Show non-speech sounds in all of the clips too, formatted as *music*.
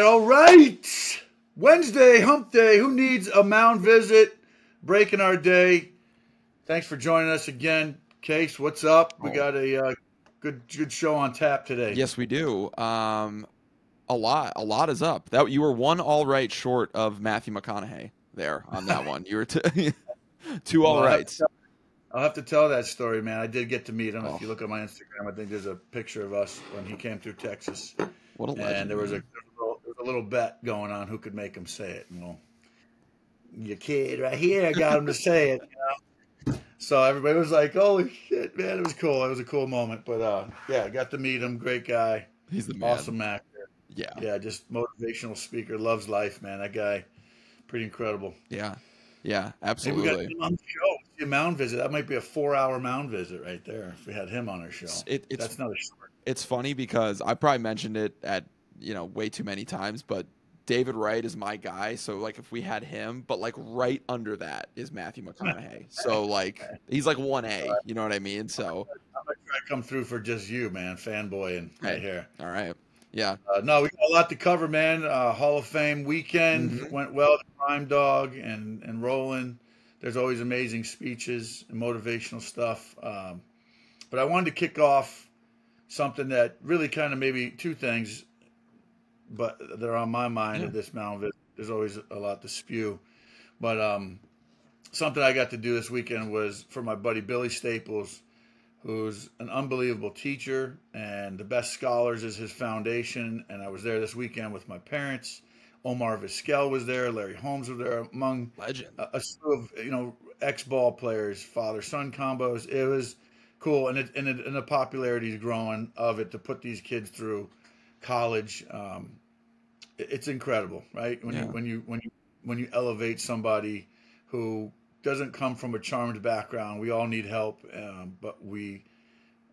right, all right. Wednesday, hump day. Who needs a mound visit? Breaking our day. Thanks for joining us again. Case, what's up? We Oh. got a uh, good good show on tap today. Yes, we do. Um, a lot, a lot is up. That you were one all right short of Matthew McConaughey there on that one. You were t- *laughs* two all Well, rights. I'll have to tell that story, man. I did get to meet him. Oh. If you look at my Instagram, I think there's a picture of us when he came through Texas. What a legend! and there was a, man. there was a little- there was a little bet going on who could make him say it. You know, your kid right here, I got him to say it. You know? So everybody was like, "Holy shit, man!" It was cool. It was a cool moment. But uh, yeah, I got to meet him. Great guy, he's the man. awesome actor. Yeah, Yeah, just motivational speaker. Loves life, man. That guy, pretty incredible. yeah, yeah. Maybe we got Absolutely. him on the show. A mound visit. That might be a four-hour mound visit right there. If we had him on our show, It, it's that's not a short. it's funny because I probably mentioned it at you know way too many times, but David Wright is my guy. So like if we had him, but like right under that is Matthew McConaughey. *laughs* So like he's like one A. You know what I mean? So I'm gonna try to come through for just you, man, fanboy, and right Hey. here. all right, yeah, Uh, no, we got a lot to cover, man. Uh, Hall of Fame weekend Mhm. went well. The Crime Dog and and Rolen. There's always amazing speeches and motivational stuff. Um, but I wanted to kick off something that really kind of maybe two things, but they're on my mind Yeah. at this mound visit. There's always a lot to spew, but um, something I got to do this weekend was for my buddy Billy Staples, who's an unbelievable teacher and the best scholars is his foundation. And I was there this weekend with my parents. Omar Vizquel was there, Larry Holmes was there, among legend. a, a slew of you know ex ball players, father son combos. It was cool, and it, and, it, and the popularity is growing of it to put these kids through college. Um, it- it's incredible, right? When Yeah. you when you when you when you elevate somebody who doesn't come from a charmed background, we all need help, um, but we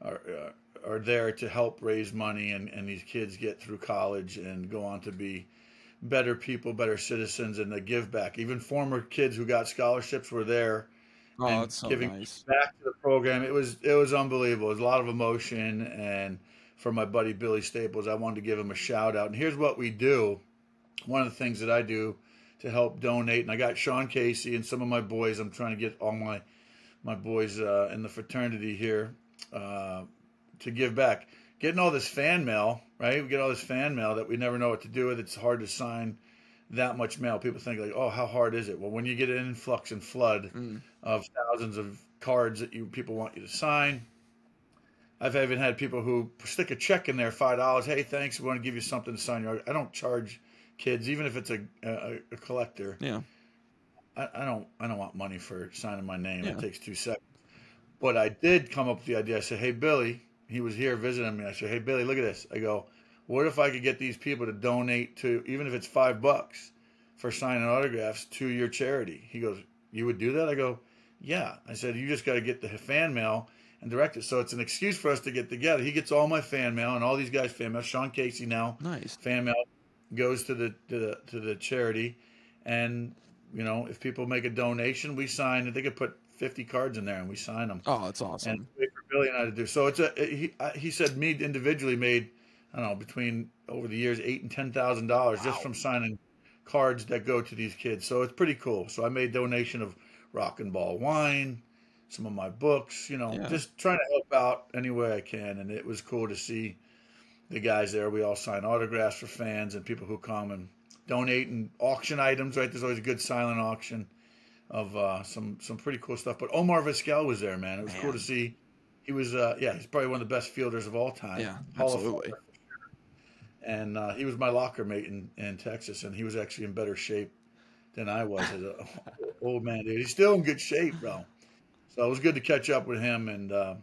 are. Uh, are there to help raise money and, and these kids get through college and go on to be better people, better citizens, and they give back. Even former kids who got scholarships were there Oh, and that's so giving nice. back to the program. It was it was unbelievable. It was a lot of emotion, and for my buddy Billy Staples, I wanted to give him a shout out. And here's what we do. One of the things that I do to help donate, and I got Sean Casey and some of my boys. I'm trying to get all my my boys uh, in the fraternity here uh, to give back. Getting all this fan mail, right? We get all this fan mail that we never know what to do with. It's hard to sign that much mail. People think like, oh, how hard is it? Well, when you get an influx and flood Mm. of thousands of cards that you people want you to sign. I've even had people who stick a check in there, five dollars. Hey, thanks. We want to give you something to sign your. I don't charge kids, even if it's a a, a collector. Yeah, I, I don't I don't want money for signing my name. Yeah. It takes two seconds. But I did come up with the idea. I said, Hey Billy, he was here visiting me. I said, Hey Billy, look at this. I go, What if I could get these people to donate to even if it's five bucks for signing autographs to your charity? He goes, You would do that? I go, Yeah. I said, You just gotta get the fan mail and direct it. So it's an excuse for us to get together. He gets all my fan mail and all these guys fan mail. Sean Casey now nice. fan mail goes to the to the to the charity, and you know if people make a donation, we sign. It they could put fifty cards in there, and we sign them. Oh, that's And awesome. wait for Billy and I to do. So it's a he. He said me individually made I don't know between over the years eight and ten thousand dollars just from signing cards that go to these kids. So it's pretty cool. So I made donation of rock and ball wine, some of my books. You know, Yeah. just trying to help out any way I can, and it was cool to see the guys there. We all sign autographs for fans and people who come and donate and auction items. Right, there's always a good silent auction of uh, some some pretty cool stuff. But Omar Vizquel was there, man. It was cool to see. He was, uh, yeah, he's probably one of the best fielders of all time. Yeah, Hall absolutely. And uh, he was my locker mate in, in Texas, and he was actually in better shape than I was as a *laughs* old man. Dude, he's still in good shape, bro. So it was good to catch up with him and uh,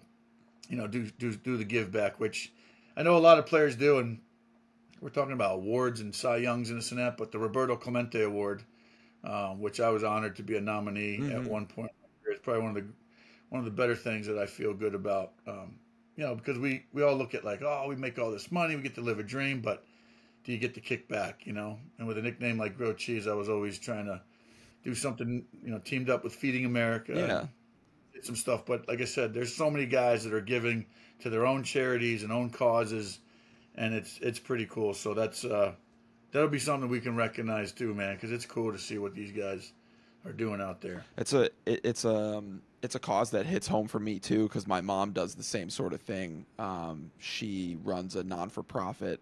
you know do do do the give back, which I know a lot of players do, and we're talking about awards and Cy Youngs and this and that, but the Roberto Clemente Award, uh, which I was honored to be a nominee at Mhm. one point, it's probably one of the one of the better things that I feel good about. Um, you know, because we we all look at like, oh, we make all this money, we get to live a dream, but do you get the kickback? You know, and with a nickname like Grilled Cheese, I was always trying to do something. You know, teamed up with Feeding America. Yeah. Some stuff. But like I said, there's so many guys that are giving to their own charities and own causes, and it's it's pretty cool. So that's uh, that'll be something we can recognize too, man, because it's cool to see what these guys are doing out there. It's a it, it's a um, it's a cause that hits home for me too because my mom does the same sort of thing. Um, she runs a non for profit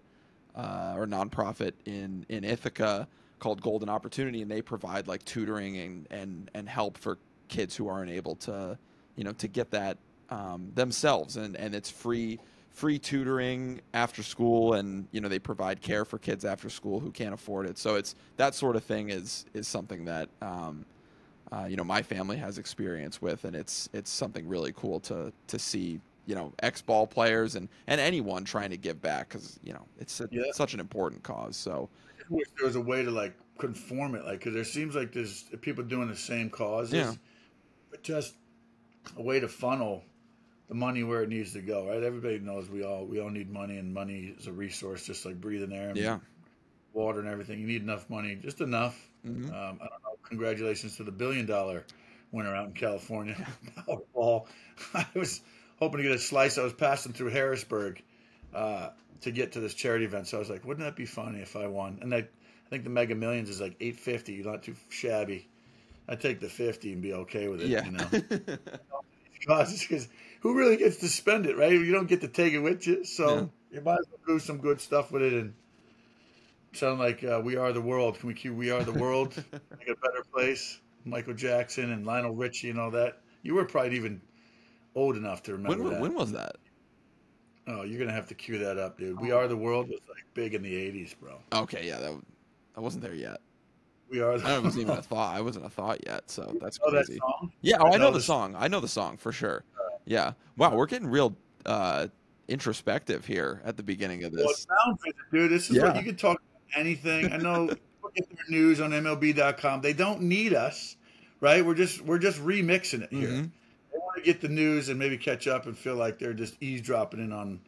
uh, or nonprofit in in Ithaca called Golden Opportunity, and they provide like tutoring and and and help for kids who aren't able to you know to get that um, themselves, and and it's free free tutoring after school and you know they provide care for kids after school who can't afford it so it's that sort of thing is is something that um, uh, you know my family has experience with and it's it's something really cool to to see you know ex ball players and and anyone trying to give back because you know it's a, Yeah. such an important cause so I wish there was a way to like conform it, like because there seems like there's people doing the same causes, Yeah. but just a way to funnel the money where it needs to go. Right? Everybody knows we all we all need money, and money is a resource, just like breathing air and yeah water and everything. You need enough money, just enough. Mhm. Um, I don't know. Congratulations to the billion dollar winner out in California, *laughs* Powerball. I was hoping to get a slice. I was passing through Harrisburg uh, to get to this charity event, so I was like, "Wouldn't that be funny if I won?" And I, I think the Mega Millions is like eight fifty, not too shabby. I'd take the fifty and be okay with it. yeah You know, *laughs* because who really gets to spend it, right? You don't get to take it with you, so you might as well do some good stuff with it and sound like uh, "We Are the World." Can we cue "We Are the World"? *laughs* Make a better place. Michael Jackson and Lionel Richie and all that. You were probably even old enough to remember when that. when was that oh, you're gonna have to cue that up, dude. "We Are the World" was like big in the '80s, bro. okay yeah that I wasn't there yet We are. I wasn't even a thought I wasn't a thought yet so that's that crazy. Yeah, oh, I I know know the song. I know the song for sure. Yeah. Wow, we're getting real uh, introspective here at the beginning of Well, this. like it, dude. This is Yeah. what you can talk about anything. I know *laughs* people get their news on MLB.com. They don't need us, right? We're just we're just remixing it here. Mhm. They want to get the news and maybe catch up and feel like they're just eavesdropping in on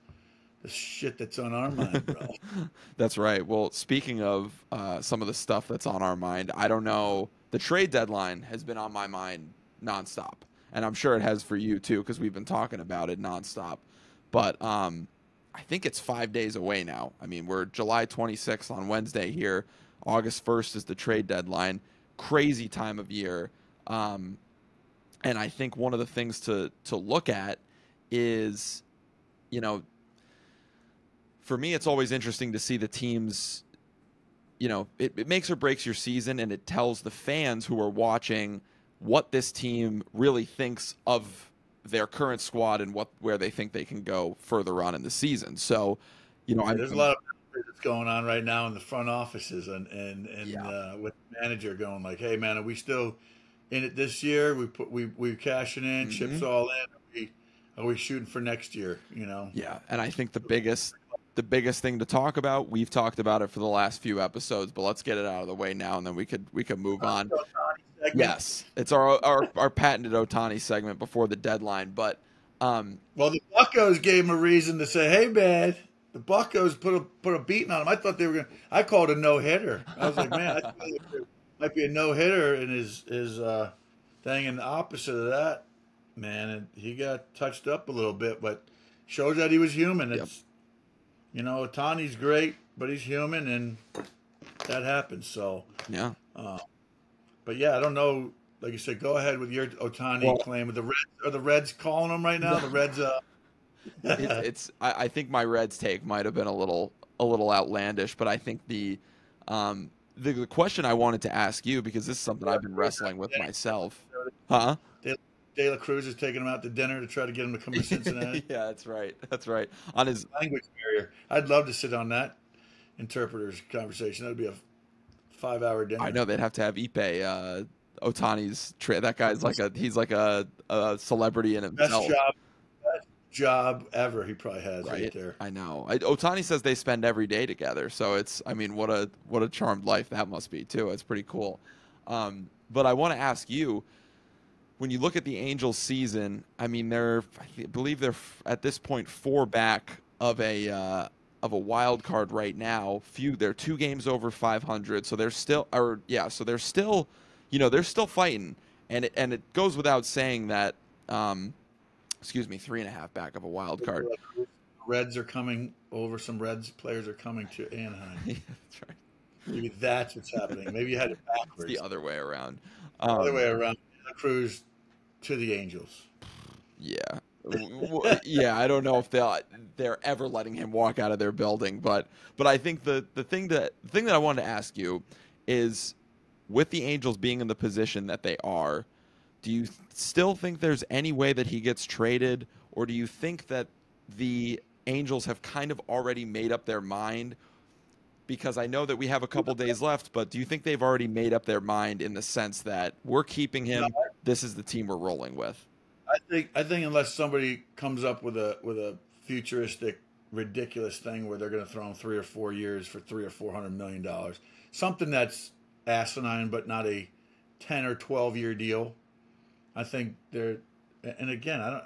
the shit that's on our mind, bro. *laughs* That's right. Well, speaking of uh, some of the stuff that's on our mind, I don't know. The trade deadline has been on my mind nonstop, and I'm sure it has for you too, because we've been talking about it nonstop. But um, I think it's five days away now. I mean, we're July 26th on Wednesday here. August 1st is the trade deadline. Crazy time of year. Um, and I think one of the things to to look at is, you know, for me, it's always interesting to see the teams. You know, it, it makes or breaks your season, and it tells the fans who are watching what this team really thinks of their current squad and what where they think they can go further on in the season. So, you know, I'm, There's a lot of that's going on right now in the front offices and and and Yeah. uh, with the manager going like, "Hey, man, are we still in it this year? We put we we cashing in, Mhm. chips all in. Are we, are we shooting for next year? You know, Yeah, and I think the biggest the biggest thing to talk about, we've talked about it for the last few episodes, but let's get it out of the way now and then we could we could move on. Yes. It's our our, our patented Ohtani segment before the deadline, but um Well, the Buccos gave him a reason to say, "Hey, man." The Buccos put a put a beating on him. I thought they were gonna. I called a no hitter. I was like, man, I might be a no hitter in his his uh, thing. And the opposite of that, man, and he got touched up a little bit, but shows that he was human. Yep. It's you know, Ohtani's great, but he's human, and that happens. So, yeah. but yeah, I don't know. Like you said, go ahead with your Ohtani Well- claim. With the Reds, are the Reds calling him right now? The Reds, uh, it, it's I, I think my Reds take might have been a little a little outlandish, but I think the um the, the question I wanted to ask you because this is something I've been wrestling with myself. Huh? De La Cruz is taking him out to dinner to try to get him to come to Cincinnati. *laughs* yeah, that's right. That's right. On his Language barrier. I'd love to sit on that interpreter's conversation. That'd be a five-hour dinner. I know they'd have to have Ippei uh Ohtani's that guy's like a he's like a, a celebrity in Best himself. job, best job ever. He probably has right, Right. there. I know. I, Ohtani says they spend every day together, so it's. I mean, what a what a charmed life that must be too. It's pretty cool. Um, but I want to ask you, when you look at the Angels' season, I mean, they're I believe they're at this point four back of a uh, of a wild card right now. Few, they're two games over 500, so they're still, or yeah, so they're still, you know, they're still fighting, and it, and it goes without saying that. Um, excuse me, three and a half back of a wild card. Reds are coming over. Some Reds players are coming to Anaheim. *laughs* Yeah, that's right. Maybe that's what's happening. Maybe you had it backwards. the other way around. Um, other way um, around. Cruz to the Angels. Yeah. yeah, I don't know if they they're ever letting him walk out of their building, but but I think the the thing that the thing that I wanted to ask you is with the Angels being in the position that they are, do you still think there's any way that he gets traded or do you think that the Angels have kind of already made up their mind because I know that we have a couple days left, but do you think they've already made up their mind in the sense that we're keeping him? This is the team we're rolling with. I think I think unless somebody comes up with a with a futuristic, ridiculous thing where they're going to throw him three or four years for three or four hundred million dollars, something that's asinine but not a ten or twelve year deal. I think they're, and again, I don't.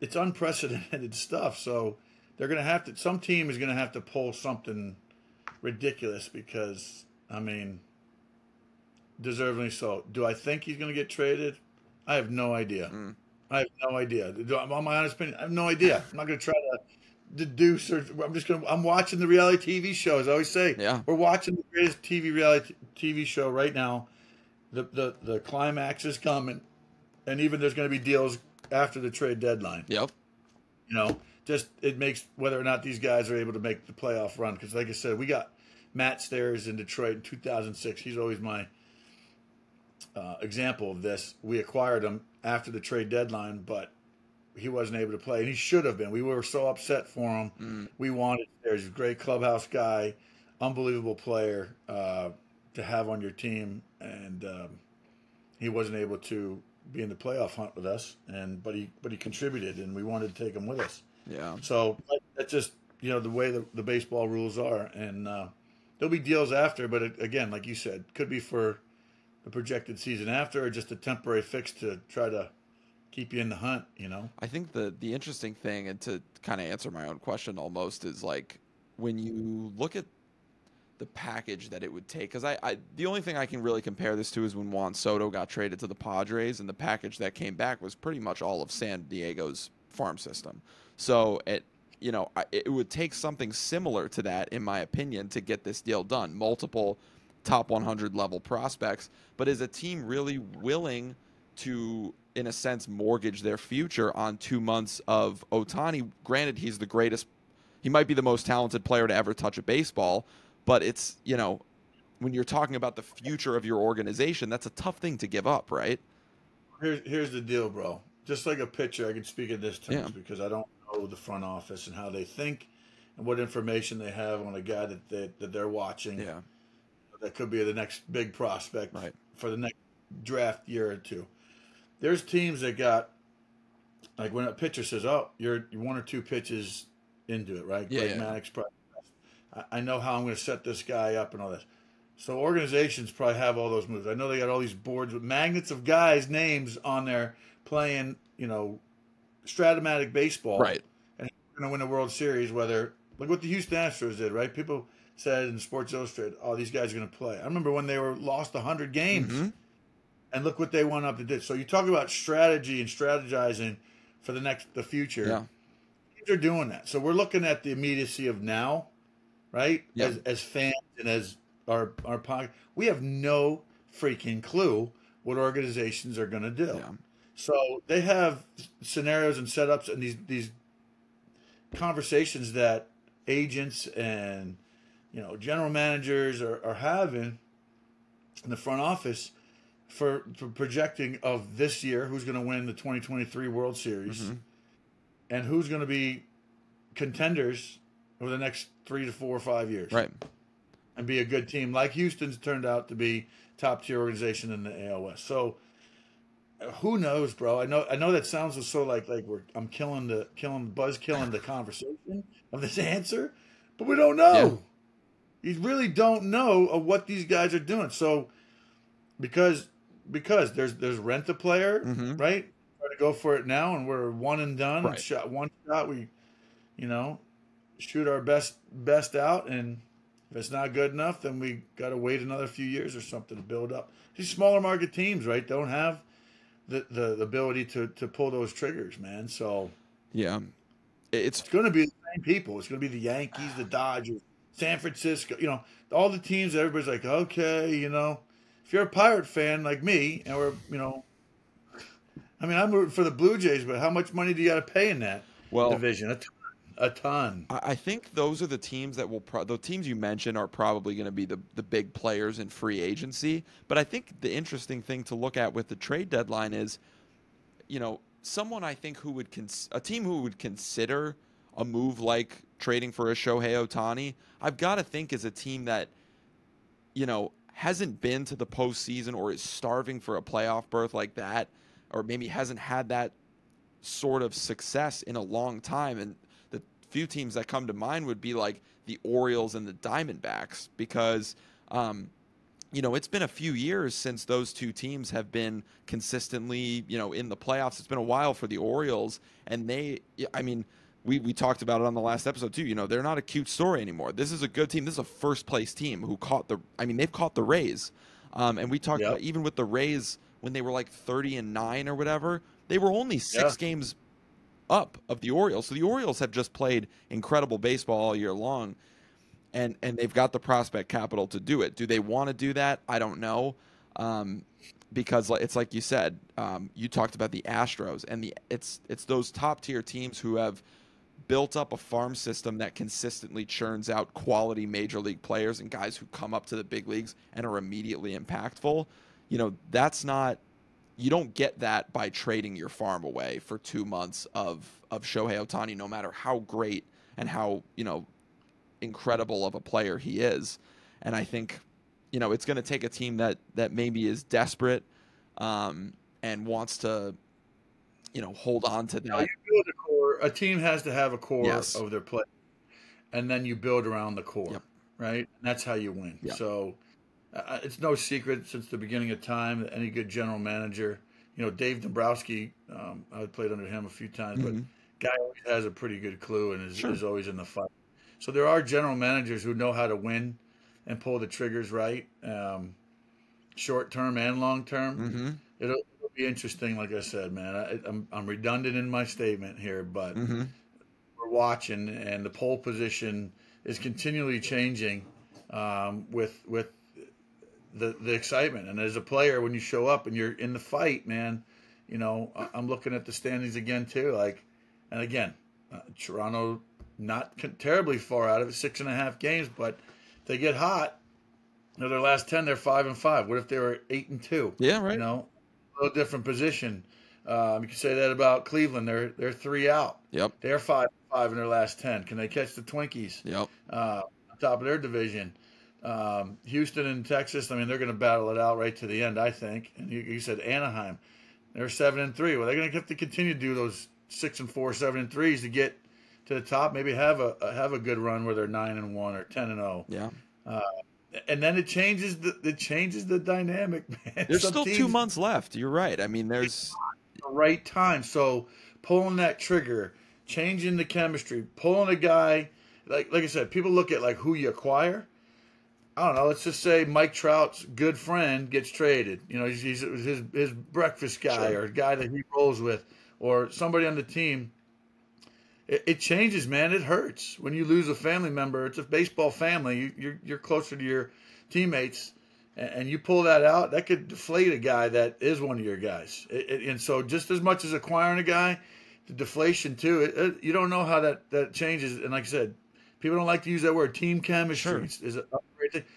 It's unprecedented *laughs* stuff, so they're going to have to. Some team is going to have to pull something ridiculous because I mean, deservingly so. Do I think he's going to get traded? I have no idea. Mm. I have no idea. On my honest opinion, I have no idea. I'm not going to try to deduce or I'm just going to, I'm watching the reality TV shows. I always say, yeah. we're watching the greatest TV reality TV show right now. The, the, the climax is coming. And even there's going to be deals after the trade deadline. Yep. You know, just it makes whether or not these guys are able to make the playoff run. Because, like I said, we got Matt Stairs in Detroit in 2006. He's always my uh, example of this. We acquired him after the trade deadline, but he wasn't able to play, and he should have been. We were so upset for him. Mm. We wanted there's a great clubhouse guy, unbelievable player uh, to have on your team, and um, he wasn't able to be in the playoff hunt with us. And but he but he contributed, and we wanted to take him with us. Yeah. So that's just you know the way the, the baseball rules are, and uh, there'll be deals after. But it, again, like you said, could be for the projected season after, or just a temporary fix to try to keep you in the hunt. You know. I think the the interesting thing, and to kind of answer my own question, almost is like when you look at the package that it would take because I, I the only thing I can really compare this to is when Juan Soto got traded to the Padres and the package that came back was pretty much all of San Diego's farm system. So it you know it would take something similar to that in my opinion to get this deal done. Multiple top 100 level prospects, but is a team really willing to in a sense mortgage their future on 2 months of Ohtani? Granted he's the greatest he might be the most talented player to ever touch a baseball, but it's, you know, when you're talking about the future of your organization, that's a tough thing to give up, right? Here's here's the deal, bro. Just like a pitcher, I can speak in this terms yeah. because I don't know the front office and how they think and what information they have on a guy that they, that they're watching. Yeah, that could be the next big prospect right. for the next draft year or two. There's teams that got like when a pitcher says, "Oh, you're one or two pitches into it," right? Yeah, Greg yeah. Maddux probably I know how I'm going to set this guy up and all this. So organizations probably have all those moves. I know they got all these boards with magnets of guys' names on there playing, you know, Strat-O-Matic baseball. Right. And going to win a World Series, whether, look what the Houston Astros did, right? People said in Sports Illustrated, oh, these guys are going to play. I remember when they were lost 100 games. Mm-hmm. And look what they went up to do. So you talk about strategy and strategizing for the next, the future. Yeah. Teams are doing that. So we're looking at the immediacy of now right? Yep. As as fans and as our our pod, we have no freaking clue what organizations are going to do. Yeah. So they have scenarios and setups and these these conversations that agents and you know general managers are, are having in the front office for, for projecting of this year who's going to win the 2023 World Series mm-hmm. and who's going to be contenders over the next three to four or five years. Right. And be a good team like Houston's turned out to be top tier organization in the AL West. So who knows, bro? I know I know that sounds so like like we're I'm killing the killing buzz killing the conversation of this answer, but we don't know. Yeah. You really don't know of what these guys are doing. So because because there's there's rent a player, mm-hmm. right? Try to go for it now, and we're one and done. Right. Shot one shot. We, you know, shoot our best best out, and if it's not good enough, then we got to wait another few years or something to build up. These smaller market teams, right, don't have the the, the ability to to pull those triggers, man. So yeah, it's, it's going to be the same people. It's going to be the Yankees, the Dodgers, San Francisco, you know, all the teams. Everybody's like, okay, you know, if you're a Pirate fan like me, and we're, you know, I mean, I'm rooting for the Blue Jays, but how much money do you got to pay in that well, division? A ton. A ton. I think those are the teams that will. Pro- the teams you mentioned are probably going to be the the big players in free agency. But I think the interesting thing to look at with the trade deadline is, you know, someone I think who would cons- a team who would consider a move like trading for a Shohei Ohtani. I've got to think is a team that, you know, hasn't been to the postseason or is starving for a playoff berth like that or maybe hasn't had that sort of success in a long time. And the few teams that come to mind would be like the Orioles and the Diamondbacks because, um, you know, it's been a few years since those two teams have been consistently, you know, in the playoffs. It's been a while for the Orioles, and they, I mean, we, we talked about it on the last episode too. You know, they're not a cute story anymore. This is a good team. This is a first place team who caught the. I mean, they've caught the Rays, um, and we talked Yep. about even with the Rays when they were like thirty and nine or whatever. They were only six Yeah. games up of the Orioles. So the Orioles have just played incredible baseball all year long, and and they've got the prospect capital to do it. Do they want to do that? I don't know, um, because it's like you said. Um, you talked about the Astros, and the it's it's those top tier teams who have built up a farm system that consistently churns out quality major league players and guys who come up to the big leagues and are immediately impactful. You know, that's not you don't get that by trading your farm away for two months of of Shohei Ohtani, no matter how great and how you know incredible of a player he is. And I think you know it's going to take a team that that maybe is desperate um, and wants to you know hold on to that. you build a core. A team has to have a core Yes. of their play, and then you build around the core, Yep. right? And that's how you win. Yep. So uh, it's no secret since the beginning of time that any good general manager, you know, Dave Dombrowski, um, I played under him a few times, Mhm. but guy always has a pretty good clue and is, Sure. is always in the fight. So there are general managers who know how to win and pull the triggers right, um, short term and long term. hmm It'll, it'll be interesting, like I said, man. I, I'm, I'm redundant in my statement here, but hmm we're watching, and the pole position is continually changing um, with with the the excitement. And as a player, when you show up and you're in the fight, man, you know I'm looking at the standings again too. Like, and again, uh, Toronto not terribly far out of it, six and a half games, but they get hot. You know, their last ten, they're five and five. What if they were eight and two? Yeah, right. You know, a little different position. Um, you can say that about Cleveland. They're they're three out. Yep. They're five five in their last ten. Can they catch the Twinkies Yep. uh, on top of their division? Um, Houston and Texas. I mean, they're going to battle it out right to the end. I think. And you, you said Anaheim. They're seven and three. Well, they're going to have to continue to do those six and four, seven and threes to get to the top. Maybe have a have a good run where they're nine and one or ten and zero. Yeah. And then it changes the it changes the dynamic, *laughs* man. There's Some still two months left. You're right. I mean, there's the right time. So pulling that trigger, changing the chemistry, pulling a guy like like I said, people look at like who you acquire. I don't know. Let's just say Mike Trout's good friend gets traded. You know, he's, he's his his breakfast guy Sure. or a guy that he rolls with, or somebody on the team. It, it changes, man. It hurts when you lose a family member. It's a baseball family. You, you're you're closer to your teammates, and, and you pull that out. That could deflate a guy that is one of your guys. It, and so, just as much as acquiring a guy, the deflation too. You don't know how that that changes. And like I said, people don't like to use that word. Team chemistry Sure. is a.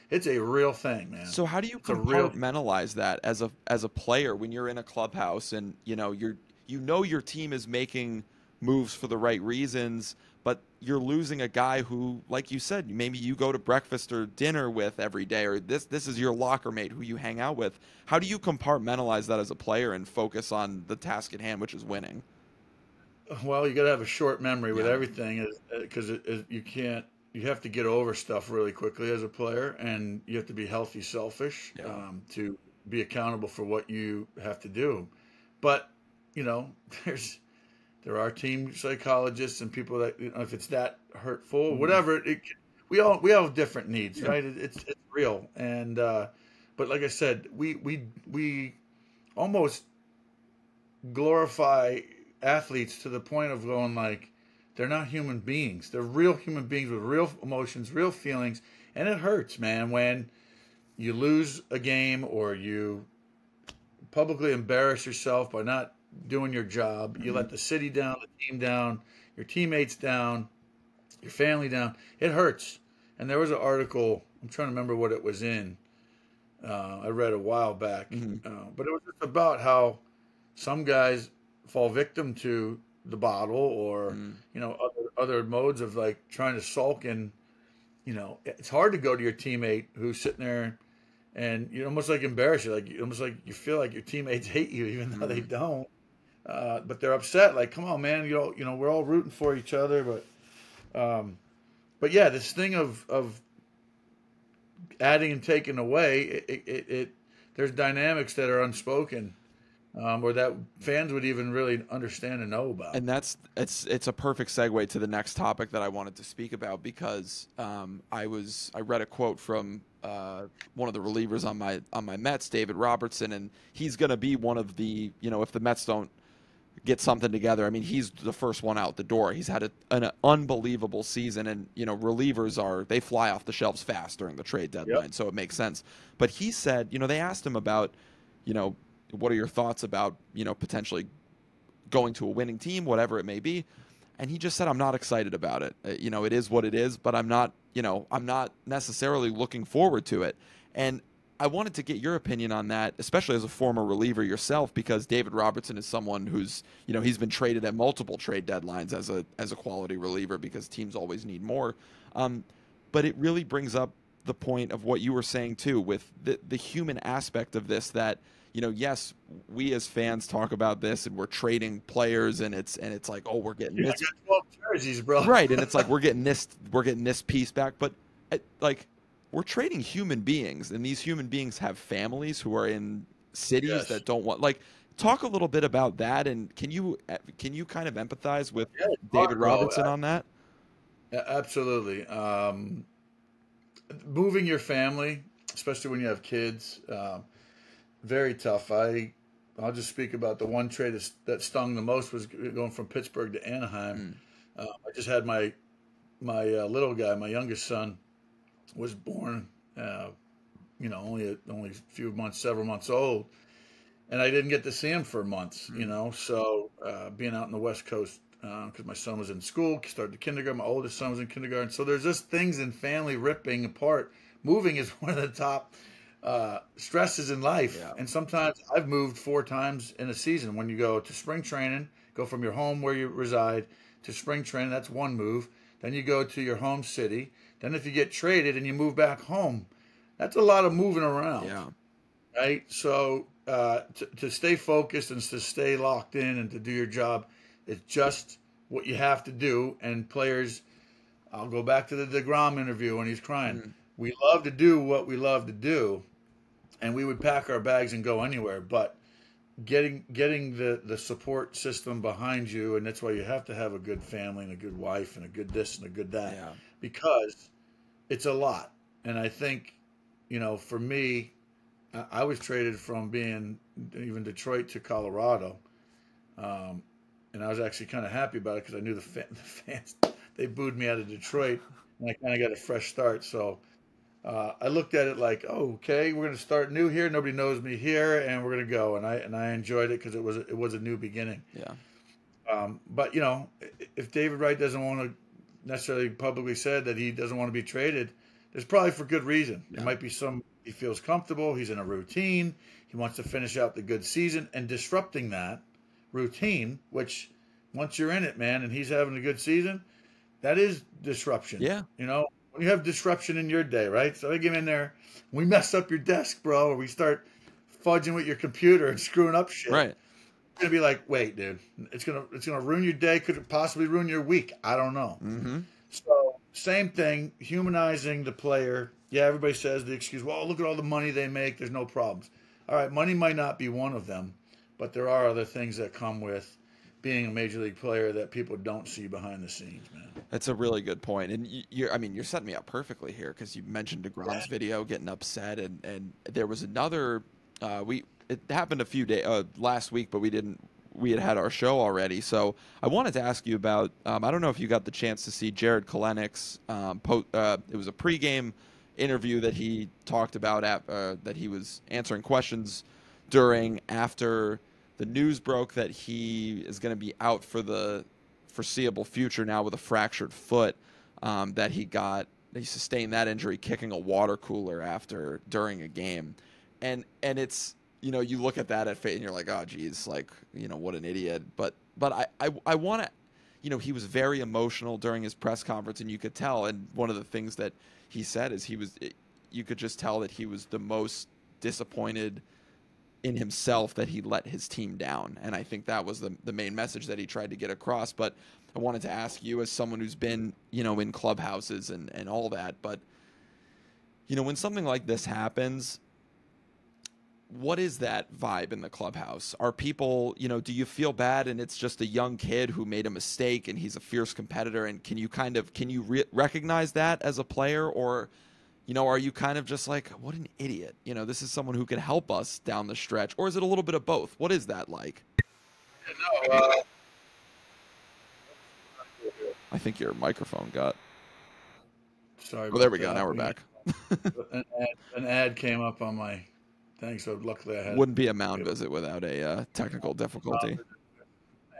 It's a real thing, man. So how do you It's compartmentalize that as a as a player when you're in a clubhouse and you know you're you know your team is making moves for the right reasons, but you're losing a guy who, like you said, maybe you go to breakfast or dinner with every day, or this this is your locker mate who you hang out with. How do you compartmentalize that as a player and focus on the task at hand, which is winning? Well, you got to have a short memory with Yeah. everything, because it, it, you can't. You have to get over stuff really quickly as a player, and you have to be healthy, selfish Yeah. um, to be accountable for what you have to do. But you know, *laughs* there's there are team psychologists and people that you know, if it's that hurtful, whatever. It, we all we all have different needs, Yeah. right? It, it's it's real, and uh, but like I said, we we we almost glorify athletes to the point of going like they're not human beings. They're real human beings with real emotions, real feelings, and it hurts, man, when you lose a game or you publicly embarrass yourself by not doing your job. You let the city down, the team down, your teammates down, your family down. It hurts. And there was an article, I'm trying to remember what it was in. Uh, I read a while back, Mhm. uh, but it was just about how some guys fall victim to the bottle or Mm. you know other, other modes of like trying to sulk and you know it's hard to go to your teammate who's sitting there and you almost like embarrassed. you like you almost like you feel like your teammates *laughs* hate you even though they Mhm. don't uh, but they're upset like come on man you know you know we're all rooting for each other. But um but yeah this thing of of adding and taking away it, it, it there's dynamics that are unspoken um, or that fans would even really understand and know about. And that's it's it's a perfect segue to the next topic that I wanted to speak about because um, I was I read a quote from uh, one of the relievers on my on my Mets, David Robertson, and he's going to be one of the you know if the Mets don't get something together, I mean he's the first one out the door. He's had a, an unbelievable season, and you know relievers are they fly off the shelves fast during the trade deadline, so it makes sense. But he said, you know, they asked him about, you know, what are your thoughts about you know potentially going to a winning team, whatever it may be. And he just said, I'm not excited about it. Uh, You know, it is what it is, but I'm not, you know, I'm not necessarily looking forward to it. And I wanted to get your opinion on that, especially as a former reliever yourself, because David Robertson is someone who's, you know, he's been traded at multiple trade deadlines as a as a quality reliever because teams always need more. Um, but it really brings up the point of what you were saying too, with the the human aspect of this. That you know, yes, we as fans talk about this, and we're trading players, and it's and it's like, oh, we're getting I this got 12 jerseys, bro. right, and it's like *laughs* we're getting this, we're getting this piece back, but uh, like we're trading human beings, and these human beings have families who are in cities Yes. that don't want like. Talk a little bit about that, and can you uh, can you kind of empathize with Yeah, David. Robertson on that? Absolutely. Um, moving your family, especially when you have kids, um, very tough. I I'll just speak about the one trade that, stung the most was going from Pittsburgh to Anaheim. Uh, I just had my my uh, little guy, my youngest son, was born, uh, you know, only a, only a few months, several months old, and I didn't get to see him for months, you know. So uh, being out in the West Coast because my son was in school, started kindergarten. My oldest son was in kindergarten. So there's just things in family ripping apart. Moving is *laughs* one of the top uh, stresses in life. Yeah. And sometimes I've moved four times in a season. When you go to spring training, go from your home where you reside to spring training, that's one move. Then you go to your home city. Then if you get traded and you move back home, that's a lot of moving around Yeah, right? So uh, to, to stay focused and to stay locked in and to do your job, it's just what you have to do. And players, I'll go back to the Degrom interview when he's crying. Mhm. We love to do what we love to do, and we would pack our bags and go anywhere. But getting getting the the support system behind you, and that's why you have to have a good family and a good wife and a good this and a good that yeah, because it's a lot. And I think, you know, for me, I, was traded from being even Detroit to Colorado. Um, and I was actually kind of happy about it because I knew the, fa- *laughs* the fans, they booed me out of Detroit and I kind of got a fresh start. So uh, I looked at it like, oh, okay, we're going to start new here. Nobody knows me here and we're going to go. And I, and I enjoyed it because it was, it was a new beginning. yeah, Um, but you know, if David Wright doesn't want to necessarily publicly said that he doesn't want to be traded, there's probably for good reason. Yeah. It might be some he feels comfortable. He's in a routine. He wants to finish out the good season and disrupting that routine. Which once you're in it, man, and he's having a good season, that is disruption. yeah, You know, when you have disruption in your day, right? So they get in there, we mess up your desk, bro, or we start fudging with your computer and screwing up shit right, gonna be like, wait, dude, it's gonna it's gonna ruin your day. Could it possibly ruin your week? I don't know. mm-hmm, So same thing, humanizing the player. Yeah, everybody says the excuse. Well, look at all the money they make. There's no problems. All right, money might not be one of them, but there are other things that come with being a major league player that people don't see behind the scenes, man. That's a really good point, and you- you're. I mean, you're setting me up perfectly here because you mentioned Degrom's video getting upset, and and there was another. Uh, we it happened a few days uh, last week, but we didn't we had had our show already. So I wanted to ask you about. Um, I don't know if you got the chance to see Jarred Kelenic's. Um, po- uh, it was a pregame interview that he talked about at, uh, that he was answering questions during after the news broke that he is going to be out for the foreseeable future now with a fractured foot. Um, that he got he sustained that injury kicking a water cooler after during a game, and and it's you know you look at that at fate and you're like oh geez like you know what an idiot. But but I I, I want to you know he was very emotional during his press conference and you could tell and one of the things that he said is he was you could just tell that he was the most disappointed in himself that he let his team down. And I think that was the the main message that he tried to get across. But I wanted to ask you as someone who's been you know in clubhouses and and all that but you know when something like this happens what is that vibe in the clubhouse? Are people, you know, do you feel bad and it's just a young kid who made a mistake and he's a fierce competitor and can you kind of can you re- recognize that as a player or you know, are you kind of just like, what an idiot? You know, this is someone who can help us down the stretch or is it a little bit of both? What is that like? No, uh, I think your microphone got. sorry. Oh, there we go. Now we're back. an, ad, an ad came up on my thing, so luckily I had. Wouldn't be a mound visit without a uh, technical difficulty.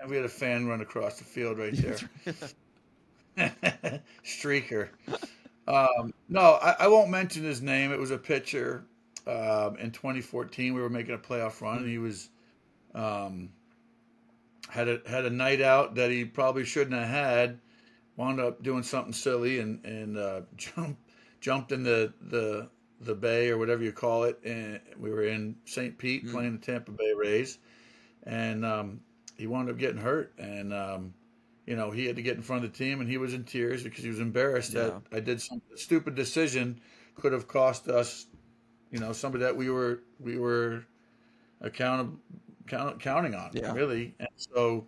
And we had a fan run across the field right *laughs* there. *laughs* *laughs* Streaker. Um, no, I, I won't mention his name. It was a pitcher um, in 2014. We were making a playoff run, and he was um, had a had a night out that he probably shouldn't have had. Wound up doing something silly and and uh, jumped jumped in the the the bay or whatever you call it, and we were in St. Pete Mm. playing the Tampa Bay Rays, and um, he wound up getting hurt, and um, you know he had to get in front of the team, and he was in tears because he was embarrassed that I did some stupid decision could have cost us, you know, somebody that we were we were account, count, counting on, Yeah. really, and so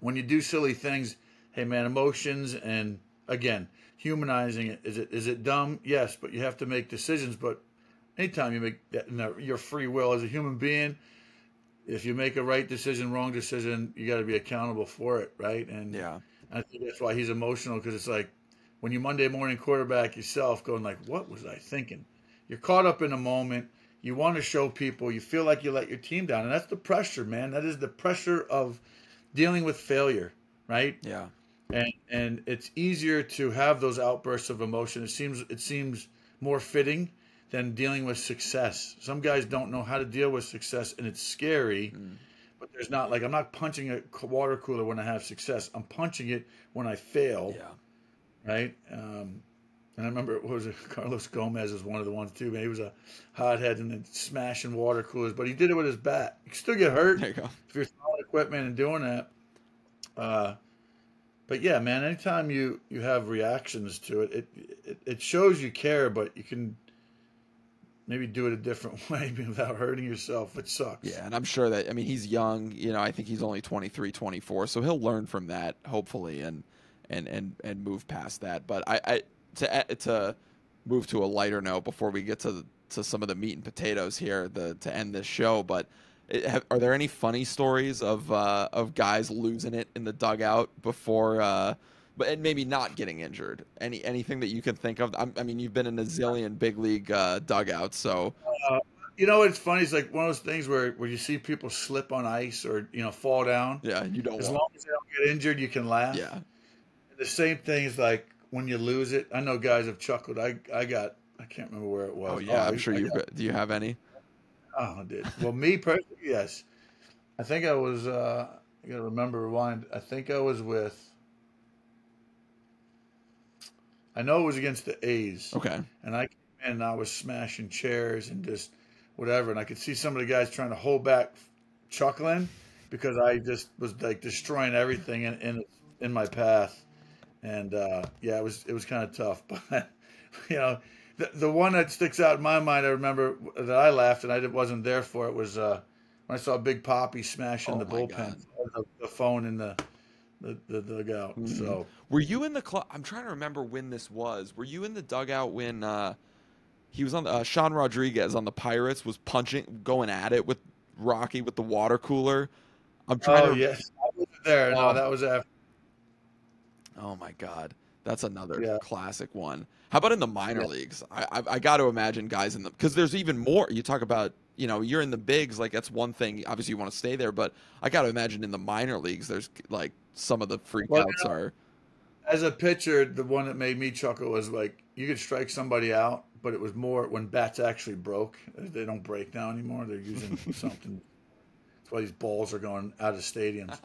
when you do silly things, hey man, emotions and again humanizing it is it is it dumb? Yes, but you have to make decisions. But anytime you make that, your free will as a human being, if you make a right decision, wrong decision, you got to be accountable for it, right? And Yeah. I think that's why he's emotional because it's like when you Monday morning quarterback yourself, going like, "What was I thinking?" You're caught up in a moment. You want to show people. You feel like you let your team down, and that's the pressure, man. That is the pressure of dealing with failure, right? Yeah. And and it's easier to have those outbursts of emotion. It seems it seems more fitting than dealing with success. Some guys don't know how to deal with success, and it's scary. Mm. But there's not like I'm not punching a water cooler when I have success. I'm punching it when I fail, Yeah. right? Um, and I remember what was it? *laughs* Carlos Gomez is one of the ones too. Man, he was a hothead and then smashing water coolers, but he did it with his bat. You can still get hurt There you go. if you're throwing equipment and doing that. Uh, but yeah, man, anytime you you have reactions to it, it it, it shows you care, but you can maybe do it a different *laughs* way without hurting yourself, which sucks. Yeah, and I'm sure that I mean he's young, you know, I think he's only 23, 24, so he'll learn from that hopefully and and and and move past that. But I, I to to move to a lighter note before we get to to some of the meat and potatoes here the to end this show, but it, have, are there any funny stories of uh, of guys losing it in the dugout before uh, but and maybe not getting injured? Any anything that you can think of? I'm, I mean, you've been in a zillion big league uh, dugouts, so You know what's funny? It's like one of those things where where you see people slip on ice or you know fall down. yeah, you don't As long as they don't get injured, you can laugh. Yeah, The same thing is like when you lose it. I know guys have chuckled. I I got I can't remember where it was. oh yeah, I- I'm sure you. got- Do you have any? Oh, I did. Well, me personally, yes. I think I was. Uh, I gotta remember rewind. I think I was with. I know it was against the A's, Okay. and I came in and I was smashing chairs and just whatever, and I could see some of the guys trying to hold back, chuckling, because I just was like destroying everything in in, in my path, and uh, yeah, it was it was kind of tough, *laughs* but you know. The, the one that sticks out in my mind, I remember that I laughed and I wasn't there for it was uh, when I saw Big Papi smashing Oh the bullpen, the, the phone in the the, the dugout. Mhm. So Were you in the club? I'm trying to remember when this was. Were you in the dugout when uh, he was on the uh, Sean Rodriguez on the Pirates was punching, going at it with Rocky with the water cooler? I'm trying Oh to. yes, I wasn't there. No, Oh. that was after. Oh my god, that's another Yeah. classic one. How about in the minor Yeah. leagues? I I, I got to imagine guys in the because there's even more. You talk about you know you're in the bigs like that's one thing. Obviously you want to stay there, but I got to imagine in the minor leagues there's like some of the freakouts Well, you know- are. As a pitcher, the one that made me chuckle was like you could strike somebody out, but it was more when bats actually broke. They don't break now anymore. They're using *laughs* something. That's why these balls are going out of stadiums.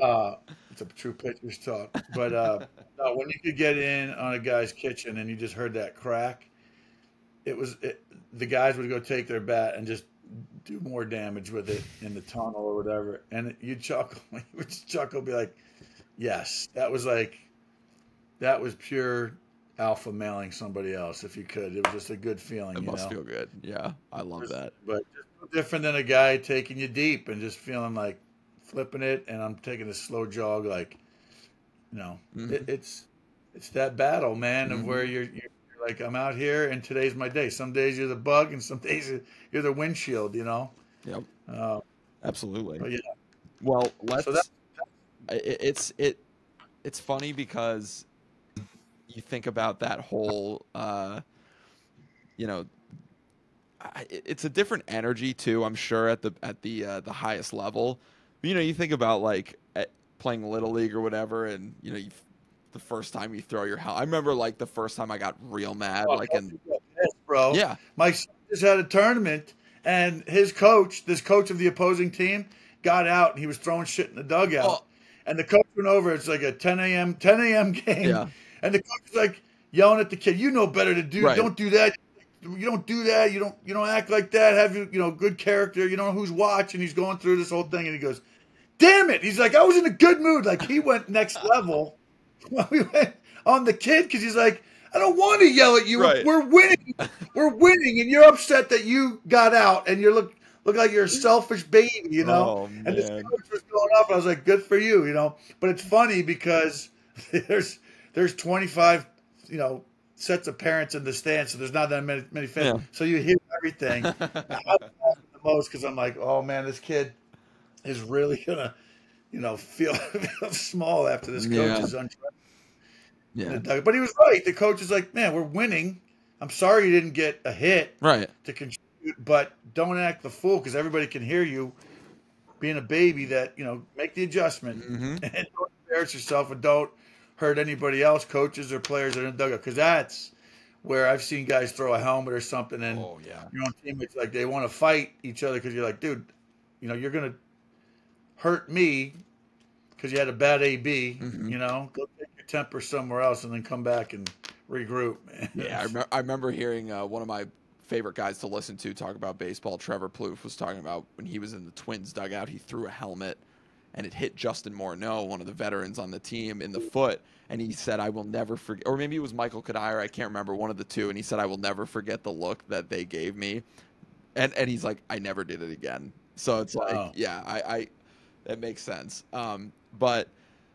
Uh, it's a true pitcher's talk. But uh, no, when you could get in on a guy's kitchen and you just heard that crack, it was it, the guys would go take their bat and just do more damage with it in the tunnel or whatever. And you'd chuckle. *laughs* You would just chuckle, be like, "Yes, that was like." that was pure alpha mailing somebody else if you could. It was just a good feeling. It you must know? feel good. Yeah, I love Just- that. But just different than a guy taking you deep and just feeling like flipping it, and I'm taking a slow jog, like you know, Mhm. it, it's it's that battle, man, of Mhm. where you're, you're like I'm out here, and today's my day. Some days you're the bug, and some *laughs* days you're the windshield. You know. Yep, Uh, absolutely. yeah, Well, let's. that- it, it's it. It's funny because you think about that whole. Uh, you know, it's a different energy too. I'm sure at the at the uh, the highest level. You know, you think about like at playing little league or whatever, and you know, you, the first time you throw your hell. I remember like the first time I got real mad, Oh, like in yes, bro. yeah, My son just had a tournament, and his coach, this coach of the opposing team, got out and he was throwing shit in the dugout. Oh. And the coach went over. It's like a 10 a.m. 10 a.m. *laughs* game. Yeah. And the coach is like yelling at the kid, "You know better to do. Right. Don't do that. You don't do that. You don't. You don't act like that. Have you? You know, good character. You don't know who's watching. He's going through this whole thing, and he goes, "Damn it!" He's like, "I was in a good mood." Like he went next *laughs* level. *laughs* we went on the kid because he's like, "I don't want to yell at you. Right. We're winning. We're winning, and you're upset that you got out, and you're look look like you're a selfish baby, you know." Oh, and this coach was going off. and I was like, "Good for you," you know. But it's funny because *laughs* there's there's 25, you know, sets of parents in the stands, so there's not that many many fans. Yeah. So you hear everything. *laughs* I the most because I'm like, "Oh man, this kid is really gonna." You know, feel, *laughs* feel small after this coach Yeah. is untrusted. yeah, But he was right. The coach is like, man, we're winning. I'm sorry you didn't get a hit right. to contribute, but don't act the fool because everybody can hear you being a baby that, you know, make the adjustment hmm *laughs* and don't embarrass yourself and don't hurt anybody else, coaches or players that are in the dugout. Because that's where I've seen guys throw a helmet or something and Oh yeah. your own teammates, like, they want to fight each other because you're like, dude, you know, you're going to hurt me because you had a bad AB, Mhm. you know, go take your temper somewhere else and then come back and regroup. man. Yeah, I, rem- I remember hearing uh, one of my favorite guys to listen to talk about baseball. Trevor Plouffe was talking about when he was in the Twins dugout, he threw a helmet and it hit Justin Morneau, one of the veterans on the team, in the foot. And he said, "I will never forget," or maybe it was Michael Cuddyer. I can't remember one of the two. And he said, "I will never forget the look that they gave me." And and he's like, "I never did it again." So it's like, yeah, I, I that makes sense. Um, but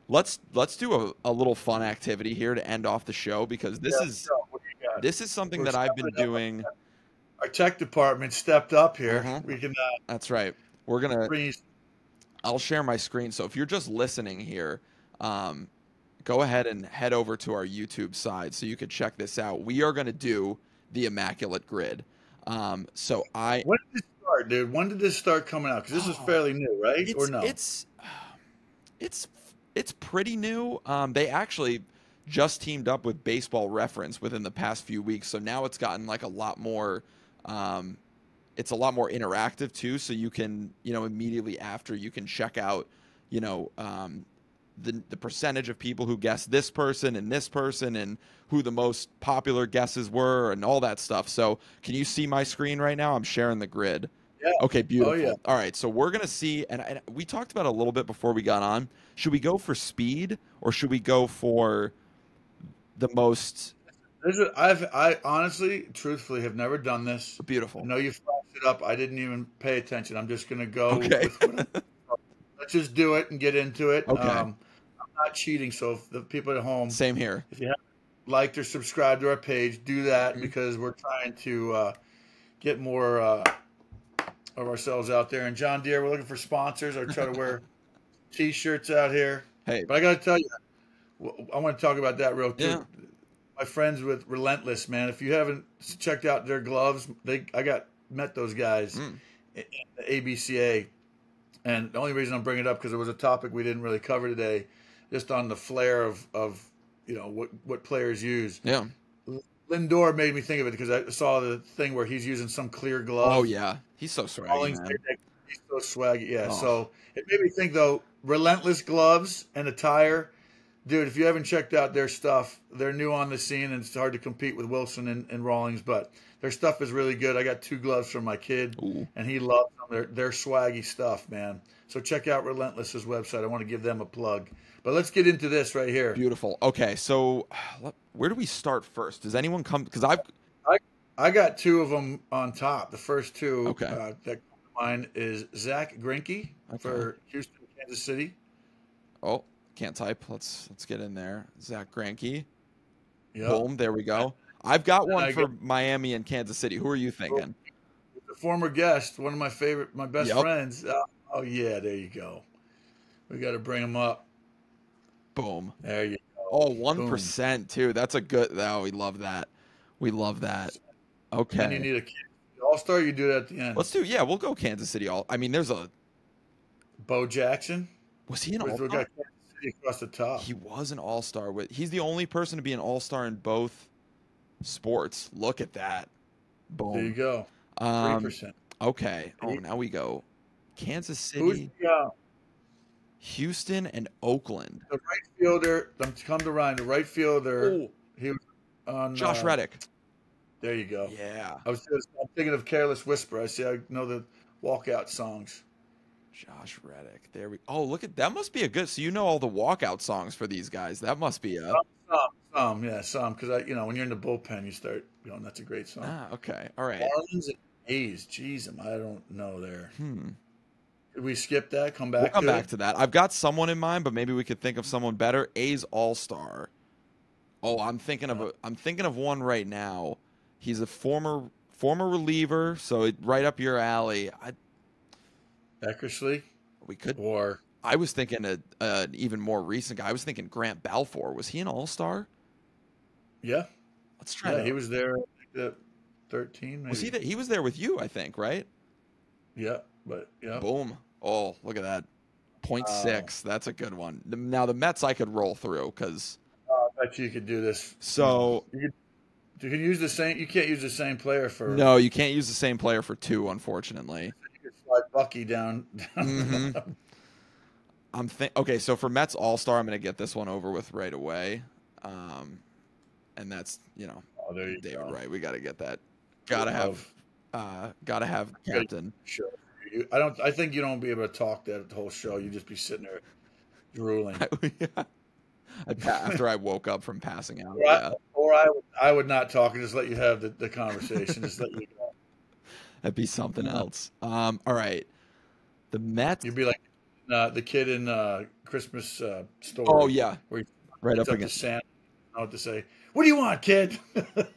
let's let's do a, a little fun activity here to end off the show because this Yeah, is so what do you got? this is something We're that I've been doing. Our tech department stepped up here. Mhm. We can uh, That's right. We're gonna. bring you I'll share my screen. So if you're just listening here, um, go ahead and head over to our YouTube side so you can check this out. We are gonna do the immaculate grid. Um, so I When did this start, dude? When did this start coming out? Because this is Oh. fairly new, right? or no? it's it's it's pretty new. Um, they actually just teamed up with Baseball Reference within the past few weeks, so now it's gotten like a lot more. Um, it's a lot more interactive too, so you can you know immediately after you can check out you know um, the the percentage of people who guessed this person and this person and who the most popular guesses were and all that stuff. So can you see my screen right now? I'm sharing the grid. Yeah. Okay, beautiful. yeah. All right, so we're gonna see, and, and we talked about a little bit before we got on. Should we go for speed or should we go for the most There's a, I've I honestly, truthfully, have never done this. beautiful? I know you it up. I didn't even pay attention. I'm just gonna go. Okay. with what I- *laughs* let's just do it and get into it. Okay. Um, I'm not cheating, so if the people at home Same here. if you haven't liked or subscribed to our page, do that Mhm. because we're trying to uh, get more uh, of ourselves out there. And John Deere, we're looking for sponsors. I try to wear *laughs* t-shirts out here. Hey, But I got to tell you, I want to talk about that real quick. Yeah. My friends with Relentless, man. If you haven't checked out their gloves, they I got met those guys Mm. in the ABCA, and the only reason I'm bringing it up because it was a topic we didn't really cover today, just on the flair of of you know what what players use. yeah. Lindor made me think of it because I saw the thing where he's using some clear glove. Oh yeah, he's so swaggy, man. he's so swaggy. Yeah. Oh. So it made me think though, relentless gloves and attire. Dude, if you haven't checked out their stuff, they're new on the scene and it's hard to compete with Wilson and, and Rawlings, but their stuff is really good. I got two gloves from my kid Ooh. and he loves them. They're, they're swaggy stuff, man. So check out Relentless's website. I want to give them a plug. But let's get into this right here. Beautiful. Okay, so *sighs* where do we start first? Does anyone come? Because I've I I got two of them on top. The first two Okay. uh, that come to mind is Zack Greinke for Houston, Kansas City. oh can't type. Let's let's get in there. Zack Greinke. Yeah. Boom. There we go. I've got one for Miami and Kansas City. Who are you thinking? the former guest, one of my favorite, my best Yep. friends. Oh, oh, yeah, there you go. We got to bring him up. Boom. There you go. Oh, one percent too. That's a good. Oh, we love that. We love that. Okay. And you need a All Star. You do it at the end. Let's do. Yeah, we'll go Kansas City. All. I mean, there's a. Bo Jackson. Was he an all we got Kansas City across the top. He was an all star. With he's the only person to be an all star in both sports. Look at that. Boom. there you Boom. go. Three Um, percent. okay. Oh, now we go. Kansas City, the, uh, Houston, and Oakland. the right fielder? I'm come to Ryan. The right fielder. Oh, He was on Josh uh, Reddick. There you go. Yeah. I was just, I'm thinking of Careless Whisper. I see. I know the walkout songs. Josh Reddick. There we. Oh, look at that. Must be a good. So you know all the walkout songs for these guys. That must be a. Some, some, yeah, some. Because I, you know, when you're in the bullpen, you start going, "That's a great song." Ah, okay. All right. Marlins and A's. Jeez, I don't know there. Hmm. Did we skip that? Come back. We'll come to back it? to that. I've got someone in mind, but maybe we could think of someone better. A's All Star. Oh, I'm thinking of a. I'm thinking of one right now. He's a former former reliever, so it, right up your alley. I Eckersley we could. or I was thinking a, an even more recent guy. I was thinking Grant Balfour. Was he an All Star? Yeah, Let's try. yeah, to, he was there at 13. Maybe. was he? There? He was there with you, I think. Right? Yeah, but yeah. Boom. Oh, look at that. Point six. That's a good one. Now the Mets I could roll through because Oh, I bet you could do this. so You could, you can use the same. You can't use the same player for. no, you can't use the same player for two, unfortunately. You could slide Bucky down. *laughs* Mhm. I'm think okay. So for Mets All Star, I'm gonna get this one over with right away. Um, and that's you know oh, you David go. Wright. We gotta get that. Gotta have. Uh, gotta have captain. Sure. You, I don't. I think you don't be able to talk that the whole show. You just be sitting there drooling. *laughs* I pa- After I woke up from passing out. Or I, or I would. I would not talk and just let you have the, the conversation. just let you go. that'd be something else. Um, all right. The Mets. You'd be like uh, the kid in uh, Christmas uh, story. Oh yeah, Where he right up to against. Santa. I don't know what to say. What do you want, kid? *laughs*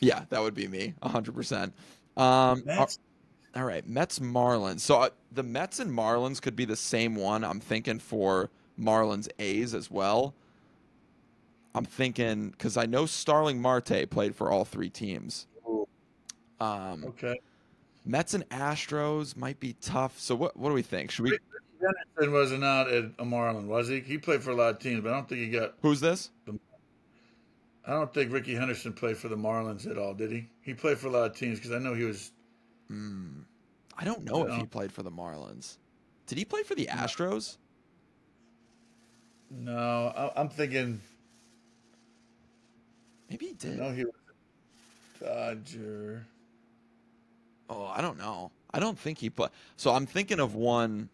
Yeah, that would be me, hundred percent. Um, Mets. all right, Mets Marlins. So uh, the Mets and Marlins could be the same one. I'm thinking for Marlins A's as well. I'm thinking because I know Starling Marte played for all three teams. Um, okay. Mets and Astros might be tough. So what? What do we think? Should we? Henderson was not at a Marlin, was he? He played for a lot of teams, but I don't think he got. Who's this? I don't think Rickey Henderson played for the Marlins at all, did he? He played for a lot of teams because I know he was. Hmm. I don't know if he played for the Marlins. Did he play for the Astros? No, I, I'm thinking. Maybe he did. No, he was Dodger. Oh, I don't know. I don't think he played. So I'm thinking of one.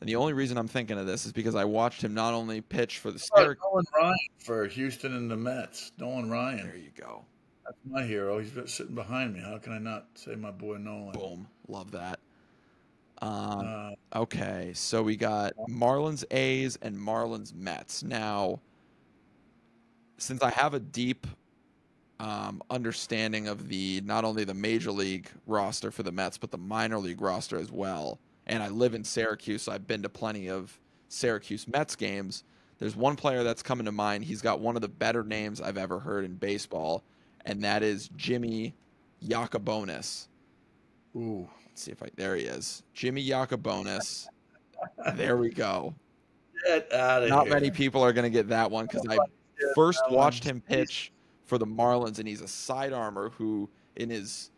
And the only reason I'm thinking of this is because I watched him not only pitch for the Oh, Syracuse. Nolan Ryan for Houston and the Mets. Nolan Ryan. There you go. That's my hero. He's sitting behind me. How can I not say my boy Nolan? Boom. Love that. Um, Uh, okay, so we got Marlins A's and Marlins Mets. Now, since I have a deep um, understanding of the not only the major league roster for the Mets, but the minor league roster as well, and I live in Syracuse, so I've been to plenty of Syracuse Mets games. There's one player that's coming to mind. He's got one of the better names I've ever heard in baseball, and that is Jimmy Yacabonis. Ooh. Let's see if I there he is. Jimmy Yacabonis. there we go. Get out of Not here. many people are gonna get that one because I first watched him pitch for the Marlins, and he's a side armor who, in his,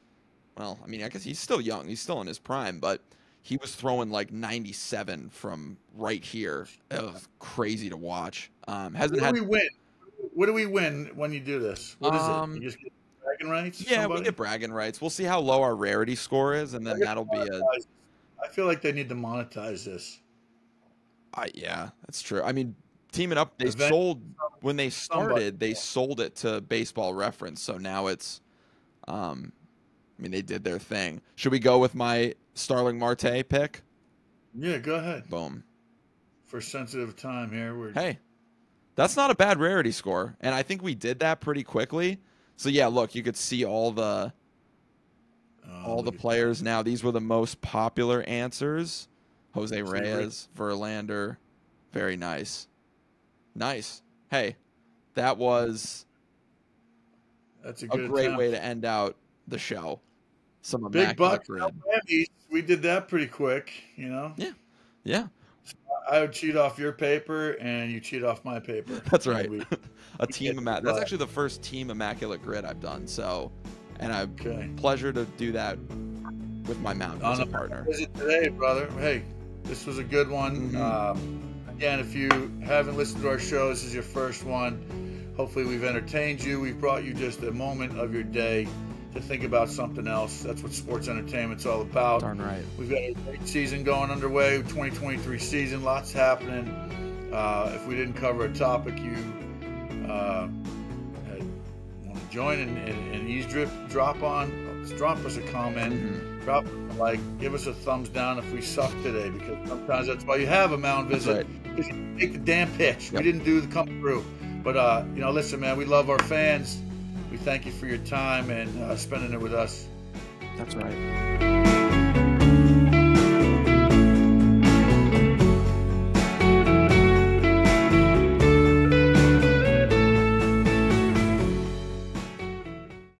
well, I mean, I guess he's still young. He's still in his prime, but he was throwing like 97 from right here. It was crazy to watch. Um, hasn't What had. do we win? What do we win when you do this? What is Um, it? You just get bragging rights? Yeah, Somebody? we get bragging rights. We'll see how low our rarity score is, and then that'll be a. I feel like they need to monetize this. I, yeah, that's true. I mean, teaming up, they Event- sold when they somebody- started. They sold it to Baseball Reference, so now it's. Um, I mean, they did their thing. Should we go with my Starling Marte pick? Yeah, go ahead. Boom. For sensitive time here, we're Hey, that's not a bad rarity score, and I think we did that pretty quickly. So yeah, look, you could see all the oh, all the players now. These were the most popular answers. Jose Reyes, Verlander, very nice, nice. Hey, that was. That's a a great attempt. way to end out the show. Some Big buck. grid. We did that pretty quick, you know. Yeah, yeah. I would cheat off your paper, and you cheat off my paper. *laughs* that's right. we- *laughs* a team immaculate. That's actually the first team immaculate grid I've done. So, and I okay. pleasure to do that with my Mount as a partner. visit today, brother. Hey, this was a good one. Mhm. Um, again, if you haven't listened to our show, this is your first one. Hopefully, we've entertained you. We've brought you just a moment of your day to think about something else. That's what sports entertainment's all about. Darn right. We've got a great season going underway, 2023 season, lots happening. Uh, if we didn't cover a topic you uh, want to join and, and, and eavesdrop drop on, drop us a comment, Mhm. drop a like, give us a thumbs down if we suck today, because sometimes that's why you have a mound visit. right. You make the damn pitch. Yep. We didn't do the come through. But, uh, you know, listen, man, we love our fans. We thank you for your time and uh, spending it with us. That's right.